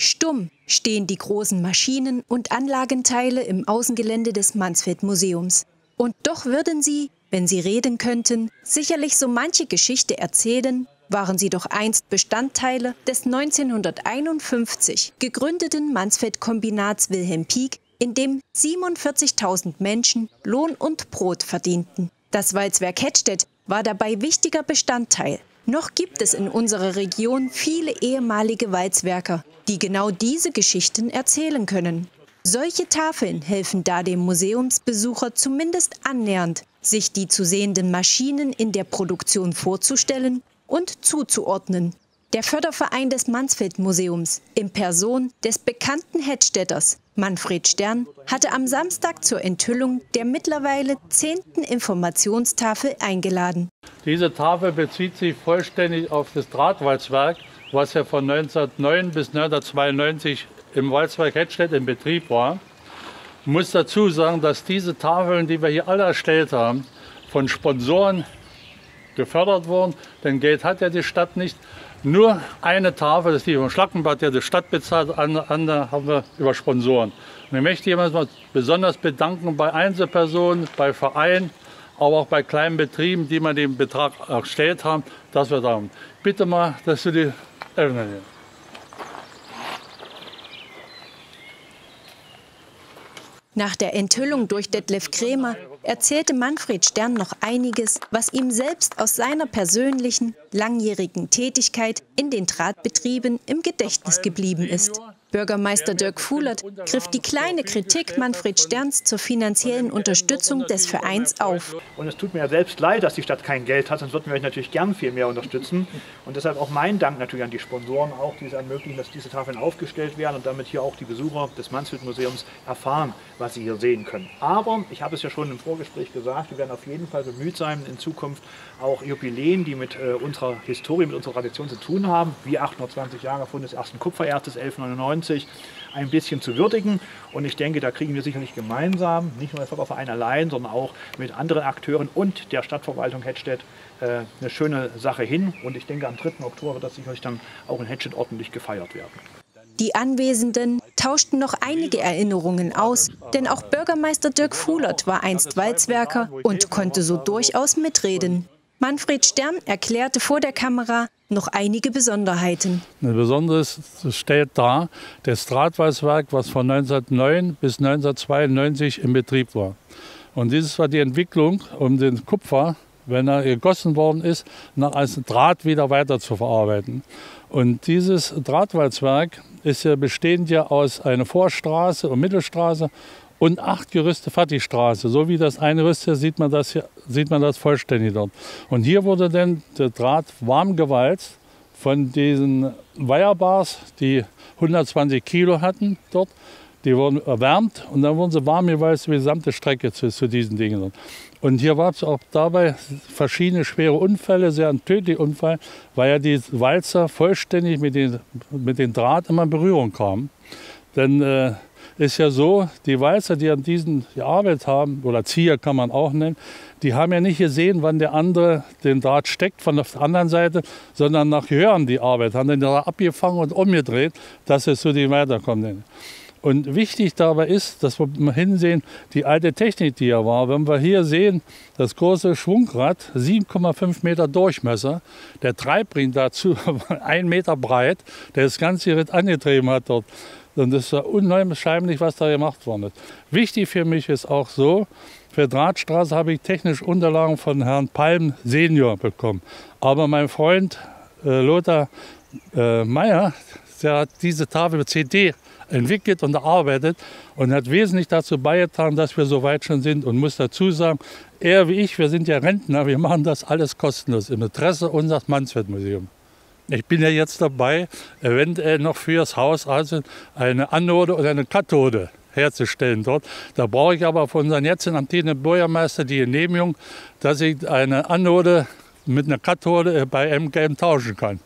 Stumm stehen die großen Maschinen und Anlagenteile im Außengelände des Mansfeld Museums. Und doch würden sie, wenn sie reden könnten, sicherlich so manche Geschichte erzählen, waren sie doch einst Bestandteile des 1951 gegründeten Mansfeld-Kombinats Wilhelm Pieck, in dem 47.000 Menschen Lohn und Brot verdienten. Das Walzwerk Hettstedt war dabei wichtiger Bestandteil. Noch gibt es in unserer Region viele ehemalige Walzwerker, die genau diese Geschichten erzählen können. Solche Tafeln helfen da dem Museumsbesucher zumindest annähernd, sich die zu sehenden Maschinen in der Produktion vorzustellen und zuzuordnen. Der Förderverein des Mansfeld-Museums in Person des bekannten Hettstädters Manfred Stern hatte am Samstag zur Enthüllung der mittlerweile zehnten Informationstafel eingeladen. Diese Tafel bezieht sich vollständig auf das Drahtwalzwerk, was ja von 1909 bis 1992 im Walzwerk Hettstedt in Betrieb war. Ich muss dazu sagen, dass diese Tafeln, die wir hier alle erstellt haben, von Sponsoren gefördert wurden. Denn Geld hat ja die Stadt nicht. Nur eine Tafel, das ist die vom Schlackenbad, der die Stadt bezahlt, andere haben wir über Sponsoren. Und ich möchte jemals mal besonders bedanken bei Einzelpersonen, bei Vereinen, aber auch bei kleinen Betrieben, die mir den Betrag erstellt haben, dass wir da haben. Bitte mal, dass du die öffnen. Nach der Enthüllung durch Detlef Krämer erzählte Manfred Stern noch einiges, was ihm selbst aus seiner persönlichen, langjährigen Tätigkeit in den Drahtbetrieben im Gedächtnis geblieben ist. Bürgermeister Dirk Fuhlert griff die kleine Kritik Manfred Sterns zur finanziellen Unterstützung des Vereins auf. Und es tut mir ja selbst leid, dass die Stadt kein Geld hat, sonst würden wir euch natürlich gern viel mehr unterstützen. Und deshalb auch mein Dank natürlich an die Sponsoren, auch die es ermöglichen, dass diese Tafeln aufgestellt werden und damit hier auch die Besucher des Mansfield Museums erfahren, was sie hier sehen können. Aber ich habe es ja schon im Vorgespräch gesagt, wir werden auf jeden Fall bemüht sein, in Zukunft auch Jubiläen, die mit äh, unserer Historie, mit unserer Tradition zu tun haben, wie 820 Jahre Fund des ersten Kupfererzes 1199, ein bisschen zu würdigen. Und ich denke, da kriegen wir sicherlich gemeinsam, nicht nur der Förderverein allein, sondern auch mit anderen Akteuren und der Stadtverwaltung Hettstedt äh, eine schöne Sache hin. Und ich denke, am 3. Oktober wird das sicherlich dann auch in Hettstedt ordentlich gefeiert werden. Die Anwesenden tauschten noch einige Erinnerungen aus, denn auch Bürgermeister Dirk Fuhlert war einst Walzwerker und konnte so durchaus mitreden. Manfred Stern erklärte vor der Kamera noch einige Besonderheiten. Ein besonderes steht da das Drahtwalzwerk, was von 1909 bis 1992 in Betrieb war. Und dieses war die Entwicklung, um den Kupfer, wenn er gegossen worden ist, als Draht wieder weiter zu verarbeiten. Und dieses Drahtwalzwerk ist ja bestehend ja aus einer Vorstraße und Mittelstraße und acht Gerüste Fertigstraße. So wie das eine Rüst hier sieht man das, hier, sieht man das vollständig dort. Und hier wurde dann der Draht warm gewalzt von diesen Weiherbars, die 120 Kilo hatten dort. Die wurden erwärmt und dann wurden sie warm gewalzt die gesamte Strecke zu, zu diesen Dingen. Und hier war es auch dabei verschiedene schwere Unfälle, sehr ein tödlicher Unfall, weil ja die Walzer vollständig mit dem mit den Draht immer in Berührung kamen. Denn äh, ist ja so, die Walzer, die an diesen gearbeitet haben, oder Zieher kann man auch nennen, die haben ja nicht gesehen, wann der andere den Draht steckt von der anderen Seite, sondern nach Hören die Arbeit, haben den Draht abgefangen und umgedreht, dass es zu dem weiterkommt. Und wichtig dabei ist, dass wir mal hinsehen, die alte Technik, die hier war. Wenn wir hier sehen, das große Schwungrad, 7,5 Meter Durchmesser, der Treibring dazu, ein Meter breit, der das ganze Ritt angetrieben hat dort. Und es ist unheimlich, was da gemacht worden ist. Wichtig für mich ist auch so, für Drahtstraße habe ich technische Unterlagen von Herrn Palm Senior bekommen. Aber mein Freund äh, Lothar äh, Meyer, der hat diese Tafel CD entwickelt und erarbeitet und hat wesentlich dazu beigetragen, dass wir so weit schon sind. Und muss dazu sagen, er wie ich, wir sind ja Rentner, wir machen das alles kostenlos im Interesse unseres Mansfeld-Museums. Ich bin ja jetzt dabei, eventuell noch fürs Haus also eine Anode oder eine Kathode herzustellen dort. Da brauche ich aber von unseren jetzigen amtierenden Bürgermeister die Genehmigung, dass ich eine Anode mit einer Kathode bei MGM tauschen kann.